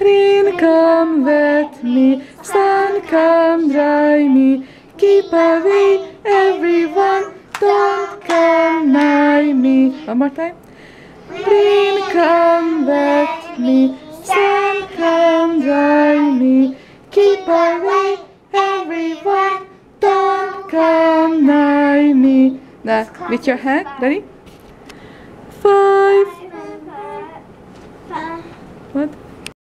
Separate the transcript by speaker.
Speaker 1: Rain come wet me, sun come dry me. Keep away everyone, don't come nigh me. One more time. Rain come wet me, sun come dry me. Keep away everyone, don't come nigh me. Now, with your hand, ready? Five. What?